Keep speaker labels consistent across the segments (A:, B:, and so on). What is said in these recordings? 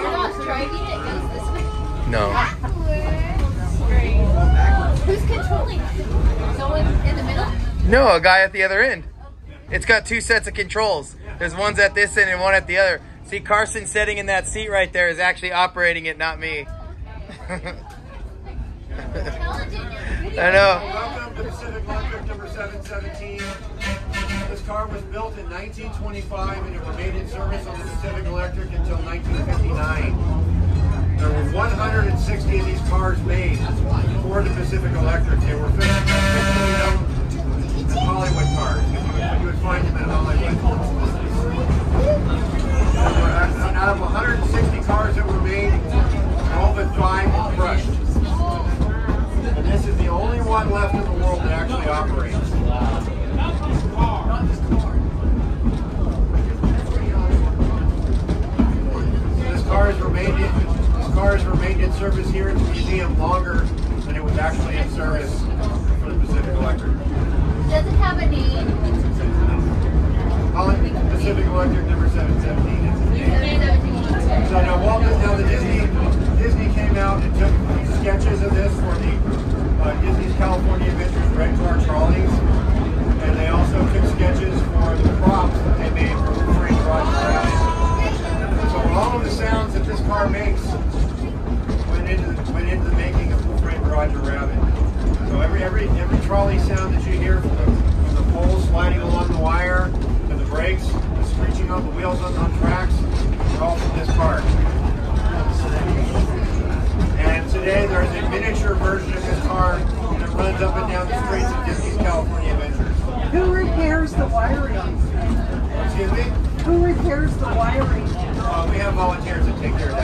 A: you're not driving it goes this way.
B: No.
A: Who's controlling it? Someone in the middle?
B: No, a guy at the other end. It's got two sets of controls. There's ones at this end and one at the other. See, Carson sitting in that seat right there is actually operating it, not me. I know.
C: Welcome to Pacific Electric number 717. This car was built in 1925 and it remained in service on the Pacific Electric until 1959. There were 160 of these cars made for the Pacific Electric. They were service here at the museum longer than it was actually in service for the Pacific Electric.
A: Does it have a name?
C: Holland Pacific Electric number 717 is the name. So now Walt Disney, now the Disney, Disney came out and took sketches of this for the uh, Disney's California Adventures Red Car Trolleys. And they also took sketches for the props that they made for Framed Roger Rabbit. So all of the sounds that this car makes Roger Rabbit. So every every every trolley sound that you hear from the, from the poles sliding along the wire to the brakes, the screeching on the wheels on, on tracks, are all from this car. And today there's a miniature version of this car that runs up and down the streets of Disney's California Adventures.
D: Who repairs the wiring?
C: Excuse me?
D: Who repairs the wiring?
C: Uh, we have volunteers that take care of that.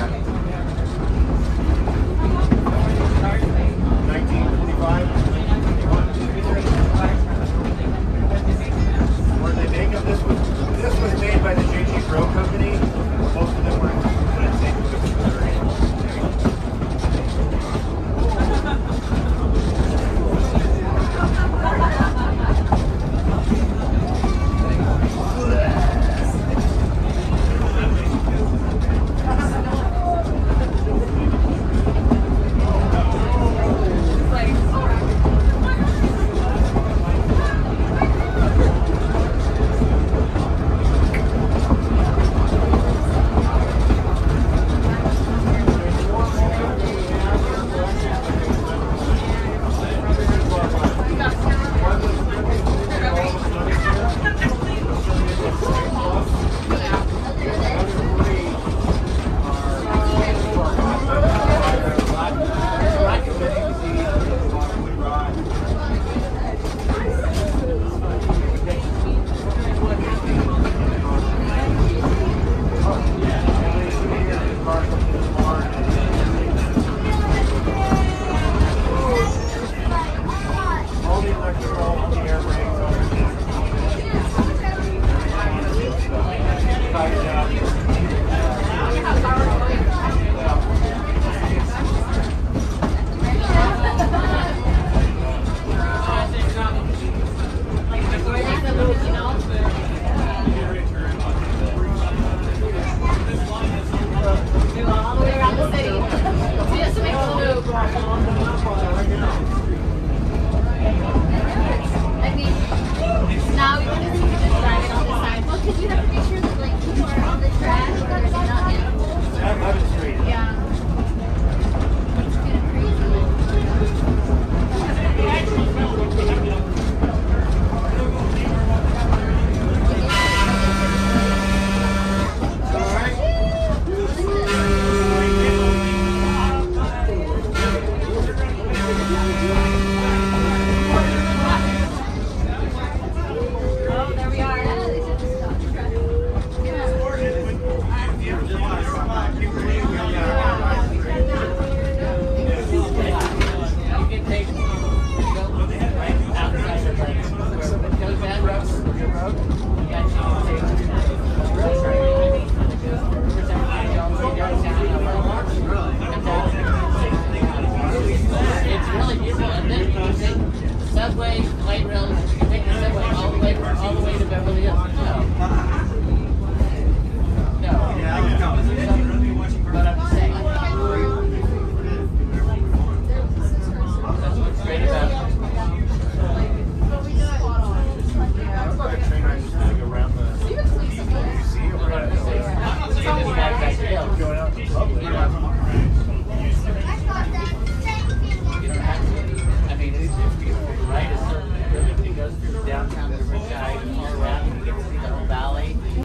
C: all the way to Beverly Hills.